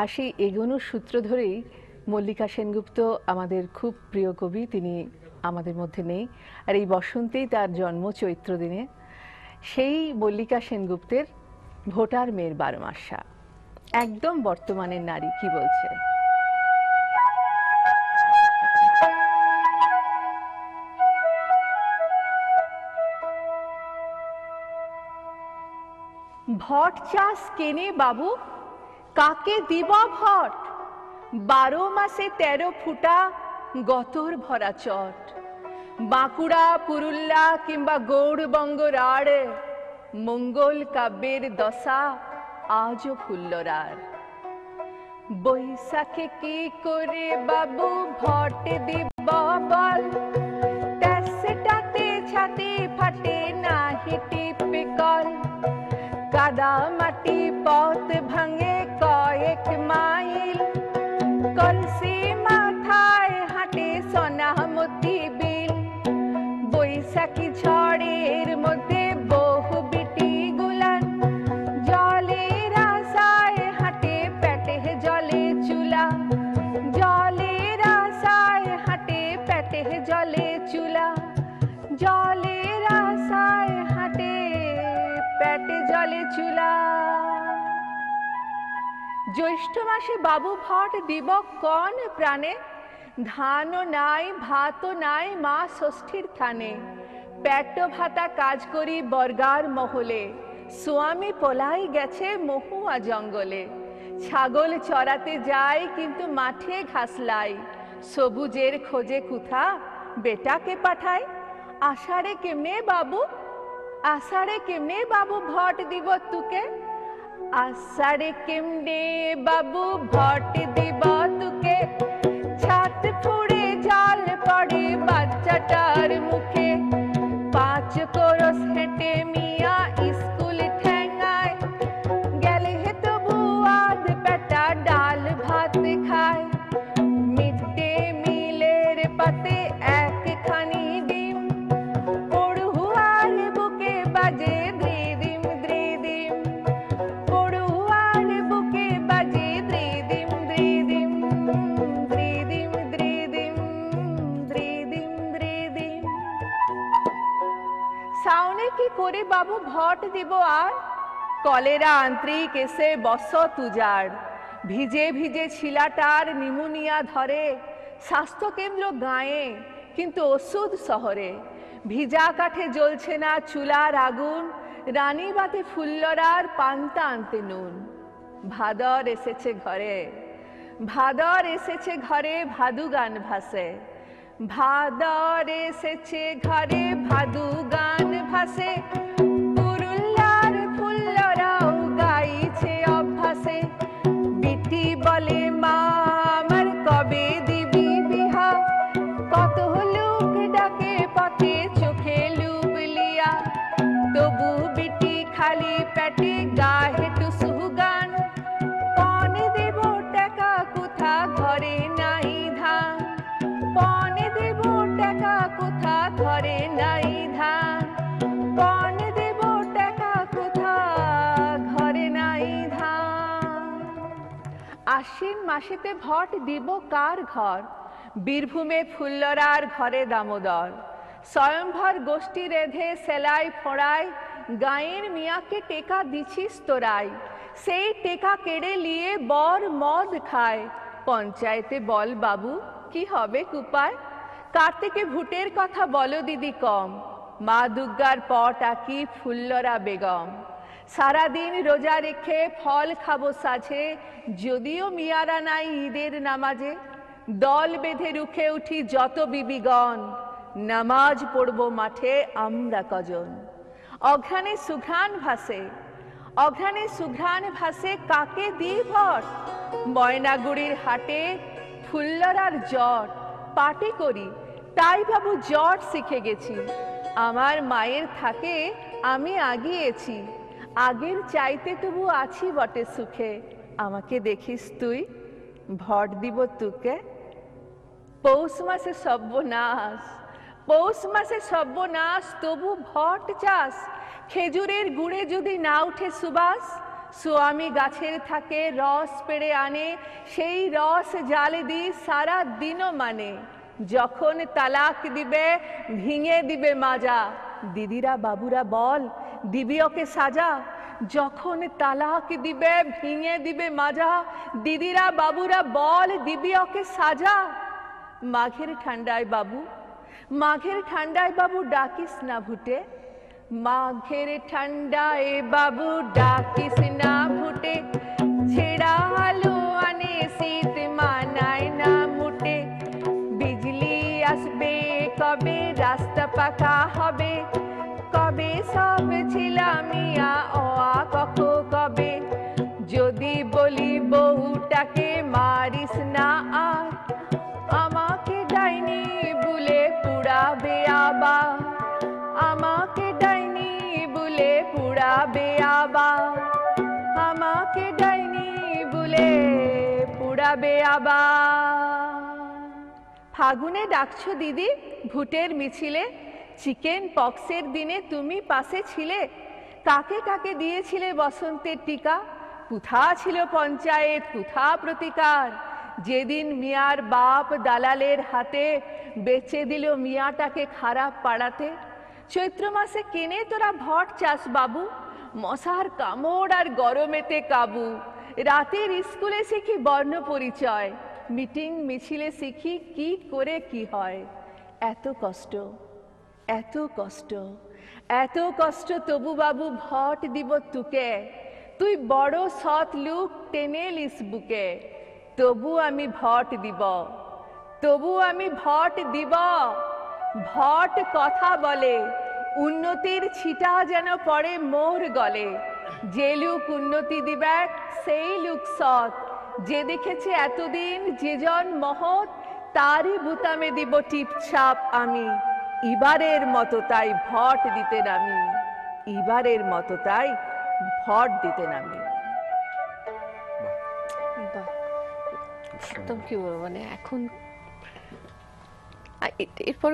আর সেই এগোনোর সূত্র ধরেই মল্লিকা সেনগুপ্ত আমাদের খুব প্রিয় কবি, তিনি আমাদের মধ্যে নেই। আর এই বসন্তেই তার জন্ম চৈত্র দিনে। সেই মল্লিকা সেনগুপ্তের ভোটার মেয়ের বারো মাসা একদম বর্তমানের নারী, কি বলছে? ভট চাষ কেনে বাবু? কাকে দিব ভট? বারো মাসে তেরো ফুটা গতর ভরা চট। বাঁকুড়া পুরুল্লা কিংবা গৌড়বঙ্গ রাড়, মঙ্গল কাব্যের দশা আজও ফুল্লরার। বৈশাখে কি করে বাবু ভট দিব বল? ফাটে না কাদা মাটি পথ ভাঙে কয়েক মাইল কলসি মাথায় হাঁটে সোনামতি বিল বৈশাখী ঝড়ের মধ্যে বহু বিটি গুলান জলের আশায় হাঁটে পেটে জলে চুলা জলের আশায় হাঁটে পেটে জলে চুলা জলের আশায় হাঁটে পেটে জলে চুলা জ্যৈষ্ঠ মাসে বাবু ভট দিবক কন প্রাণে? ধানও নাই ভাতও নাই, মা ষষ্ঠীর থানে। পেট ভাতা কাজ করি বর্গার মহলে। স্বামী পলাই গেছে মহুয়া জঙ্গলে। ছাগল চড়াতে যায় কিন্তু মাঠে ঘাসলাই সবুজের খোঁজে কুথা বেটাকে পাঠায় আষাঢ়ে কেমনে বাবু? আষাঢ়ে কেমনে বাবু ভট দিব তুকে? शाडि किंडी बु भ করে বাবু ভট দিব আর। কলেরা আন্ত্রিক এসে বস তুজার। ভিজে ভিজে ছিলাটার নিমোনিয়া ধরে। স্বাস্থ্যকেন্দ্র গায়ে, কিন্তু ওষুধ শহরে। ভিজা কাঠে জ্বলছে না চুলার আগুন। রানীবাতে ফুল্লরার পান্তা আনতে নুন। ভাদর এসেছে ঘরে। ভাদর এসেছে ঘরে ভাদু গান ভাসে। ভাদর এসেছে ঘরে ভাদু গান ভাসে কুরুল্লার ফুল্লরাও গাইছে অভ্যাসে। বিটি বলে, মা, আমার কবে দিবি বিহা? কত লোক ডাকে, পথে চোখে লুবলিয়া। তবু বিটি খালি পেটে গাহে আশ্বিন মাসেতে ভট দিব কার ঘর? বীরভূমে ফুল্লরার ঘরে দামোদর। স্বয়ংভর গোষ্ঠী রেধে সেলাই ফোড়ায় গায়ের মিয়াকে টেকা দিছিস তোরাই। সেই টেকা কেড়ে নিয়ে বর মদ খায়। পঞ্চায়েতে বল বাবু, কি হবে কুপায়? কার্তিকে ভুটের কথা বলো দিদি কম। মা দুর্গার পট আঁকি ফুল্লরা বেগম। সারাদিন রোজা রেখে ফল খাব সাঝে, যদিও মিয়ারা নাই ঈদের নামাজে। দল বেঁধে রুখে উঠি যত বিবিগণ, নামাজ পড়ব মাঠে আমরা কজন। অঘ্রাণে সুঘ্রাণ ভাসে অঘ্রাণে সুঘ্রাণ ভাসে কাকে দিয়ে ভর? ময়নাগুড়ির হাটে ফুল্লরার জট পাটি করি, তাই বাবু জট শিখে গেছি। আমার মায়ের থাকে, আমি আগিয়েছি। আগের চাইতে তবু আছি বটে সুখে। আমাকে দেখিস তুই, ভট দিব তুকে। পৌষ মাসে সর্বনাশ, পৌষ মাসে সর্বনাশ, তবু ভট চাষ খেজুরের গুড়ে যদি না উঠে সুবাস স্বামী গাছের থাকে রস পেড়ে আনে, সেই রস জালে দি সারা দিনও মানে। যখন তালাক দিবে, ভিঙে দিবে মাজা। দিদিরা বাবুরা বল দিবি ওকে সাজা, যখন তালাক দিবে, ভিঙে দিবে মাজা, দিদিরা বাবুরা বল দিবি ওকে সাজা। মাঘের ঠান্ডায় বাবু, মাঘের ঠান্ডায় বাবু ডাকিস না ভুটে, মাঘের ঠান্ডায় বাবু ডাকিস না ভুটে, ছেড়া আলো আনে শীত মানায় না মুটে, বিজলি আসবে কবে রাস্তা পাকা বউটাকে মারিস না আর। আমাকে ডাইনি বলে পুড়াবে আবার। আমাকে ডাইনি বলে পুড়াবে আবার। আমাকে ডাইনি বলে পুড়াবে আবার। ফাগুনে ডাকছো দিদি, ভুটের মিছিলে। চিকেন পক্সের দিনে তুমি পাশে ছিলে। কাকে কাকে দিয়েছিলে বসন্তের টিকা? কুথা ছিল পঞ্চায়েত, কুথা প্রতিকার। যেদিন মিয়ার বাপ দালালের হাতে বেচে দিল মিয়াটাকে খারাপ পাড়াতে, চৈত্র মাসে কেনে তোরা ভট চাস বাবু? মশার কামড় আর গরমেতে কাবু। রাতের স্কুলে শিখি বর্ণ পরিচয়, মিটিং মিছিলে শিখি কি করে কি হয়। এত কষ্ট এত কষ্ট এত কষ্ট তবু বাবু ভট দিব তুকে। তুই বড় সৎ লুক টেনে লিস বুকে। তবু আমি ভট দিব। তবু আমি ভট দিব। ভট কথা বলে, উন্নতির ছিটা যেন পড়ে মোর গলে। যে লুক উন্নতি দিবে, সেই লুক সৎ। যে দেখেছে এতদিন যেজন মহৎ, তারই বুতামে দিব টিপছাপ আমি। ইবারের মতো তাই ভট দিতে নামি ইবারের মতো তাই ভট দিতে নামি। বাহ। একদম কি বলব মানে এখন এরপর